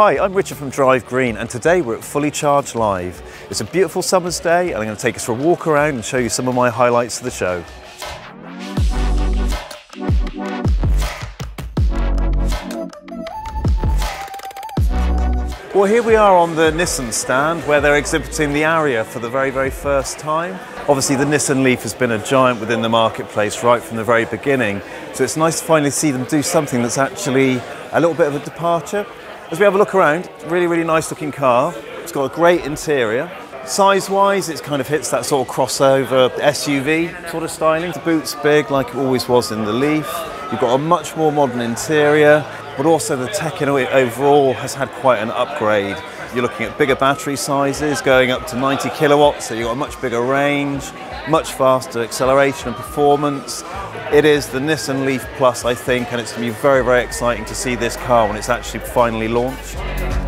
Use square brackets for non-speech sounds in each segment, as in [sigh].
Hi, I'm Richard from Drive Green and today we're at Fully Charged Live. It's a beautiful summer's day and I'm going to take us for a walk around and show you some of my highlights of the show. Well, here we are on the Nissan stand where they're exhibiting the Ariya for the very, very first time. Obviously, the Nissan Leaf has been a giant within the marketplace right from the very beginning. So it's nice to finally see them do something that's actually a little bit of a departure. As we have a look around, really, really nice looking car. It's got a great interior. Size-wise, it kind of hits that sort of crossover SUV sort of styling. The boot's big, like it always was in the Leaf. You've got a much more modern interior but also the tech in overall has had quite an upgrade. You're looking at bigger battery sizes, going up to 90 kilowatts, so you've got a much bigger range, much faster acceleration and performance. It is the Nissan Leaf Plus, I think, and it's going to be very, very exciting to see this car when it's actually finally launched.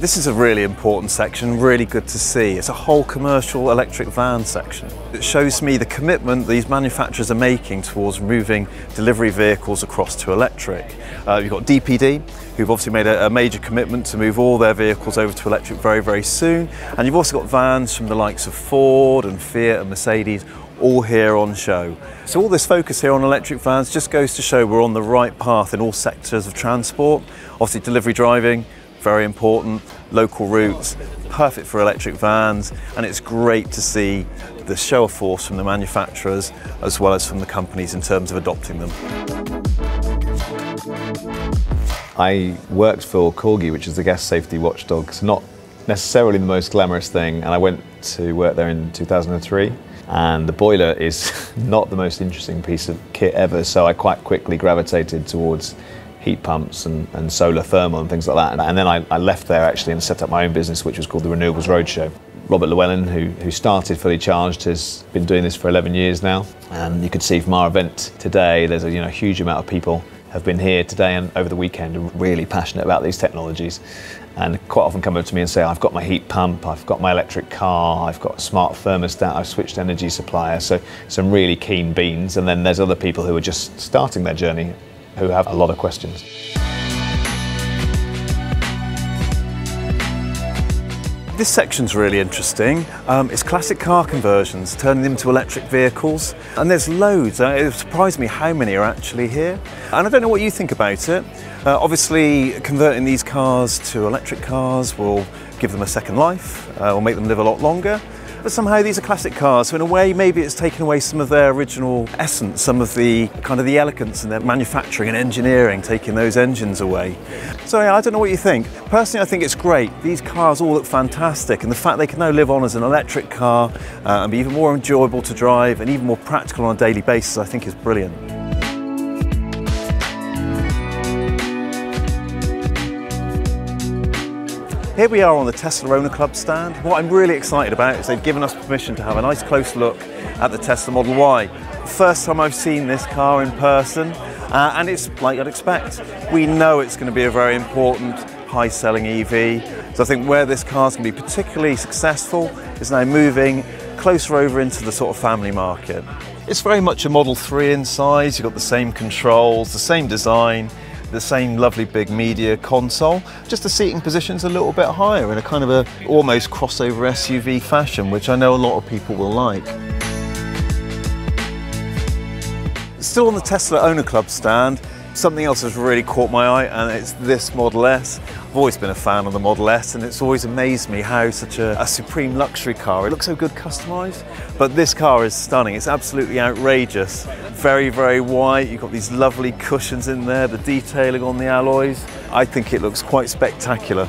This is a really important section, really good to see. It's a whole commercial electric van section. It shows me the commitment these manufacturers are making towards moving delivery vehicles across to electric. Uh, you've got DPD, who've obviously made a, a, major commitment to move all their vehicles over to electric very, very soon. And you've also got vans from the likes of Ford and Fiat and Mercedes, all here on show. So all this focus here on electric vans just goes to show we're on the right path in all sectors of transport. Obviously delivery driving, very important, local routes, perfect for electric vans, and it's great to see the show of force from the manufacturers as well as from the companies in terms of adopting them. I worked for Corgi, which is the gas safety watchdog. It's not necessarily the most glamorous thing, and I went to work there in 2003. And the boiler is [laughs] not the most interesting piece of kit ever, so I quite quickly gravitated towards heat pumps and, and solar thermal and things like that. And, and then I, I, left there actually and set up my own business, which was called the Renewables Roadshow. Robert Llewellyn, who, who started Fully Charged, has been doing this for 11 years now. And you could see from our event today, there's a you know, huge amount of people have been here today and over the weekend really passionate about these technologies and quite often come up to me and say I've got my heat pump, I've got my electric car, I've got a smart thermostat, I've switched energy supplier so some really keen beans and then there's other people who are just starting their journey who have a lot of questions. This section's really interesting. Um, it's classic car conversions, turning them to electric vehicles. And there's loads. Uh, it surprised me how many are actually here. And I don't know what you think about it. Uh, obviously, converting these cars to electric cars will give them a second life, uh, will make them live a lot longer. But somehow these are classic cars, so in a way maybe it's taken away some of their original essence, some of the kind of the elegance in their manufacturing and engineering, taking those engines away. So yeah, I don't know what you think. Personally, I think it's great. These cars all look fantastic, and the fact they can now live on as an electric car uh, and be even more enjoyable to drive and even more practical on a daily basis, I think is brilliant. Here we are on the Tesla Owner Club stand. What I'm really excited about is they've given us permission to have a nice close look at the Tesla Model Y. First time I've seen this car in person, uh, and it's like I'd expect. We know it's going to be a very important high selling EV. So I think where this car is going to be particularly successful is now moving closer over into the sort of family market. It's very much a Model 3 in size, you've got the same controls, the same design, the same lovely big media console, just the seating position's a little bit higher in a kind of a almost crossover SUV fashion, which I know a lot of people will like. Still on the Tesla Owner Club stand, something else has really caught my eye and it's this Model S. I've always been a fan of the Model S and it's always amazed me how such a, a, supreme luxury car, it looks so good customized, but this car is stunning. It's absolutely outrageous. Very, very white. You've got these lovely cushions in there, the detailing on the alloys. I think it looks quite spectacular.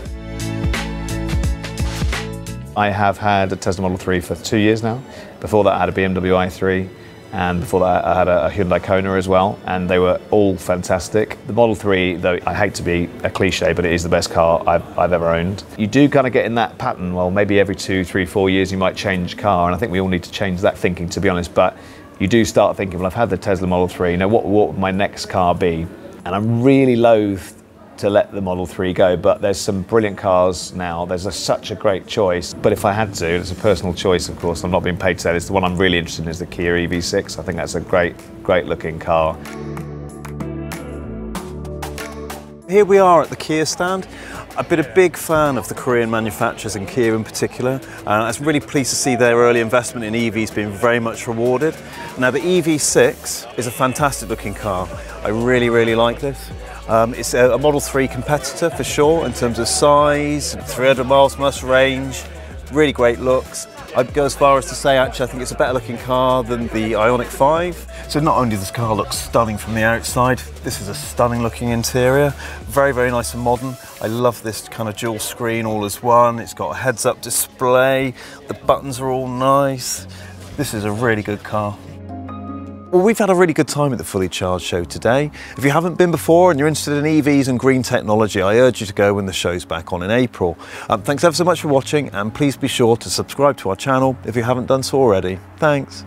I have had a Tesla Model 3 for two years now. Before that I had a BMW i3 and before that I had a, Hyundai Kona as well, and they were all fantastic. The Model 3, though I hate to be a cliche, but it is the best car I've, I've ever owned. You do kind of get in that pattern, well, maybe every two, three, four years you might change car, and I think we all need to change that thinking, to be honest, but you do start thinking, well, I've had the Tesla Model 3, you know, what, what would my next car be? And I'm really loath to let the Model 3 go, but there's some brilliant cars now. There's a, such a great choice. But if I had to, it's a personal choice, of course. I'm not being paid to say this. The one I'm really interested in is the Kia EV6. I think that's a great, great looking car. Here we are at the Kia stand. I've been a big fan of the Korean manufacturers and Kia in particular. And I was really pleased to see their early investment in EVs being very much rewarded. Now the EV6 is a fantastic looking car. I really, really like this. Um, it's a, Model 3 competitor for sure in terms of size, 300 miles plus range, really great looks. I'd go as far as to say actually I think it's a better looking car than the Ioniq 5. So not only does this car look stunning from the outside, this is a stunning looking interior. Very, very nice and modern. I love this kind of dual screen all as one. It's got a heads up display. The buttons are all nice. This is a really good car. Well, we've had a really good time at the Fully Charged show today. If you haven't been before and you're interested in EVs and green technology, I urge you to go when the show's back on in April. Um, thanks ever so much for watching and please be sure to subscribe to our channel if you haven't done so already. Thanks.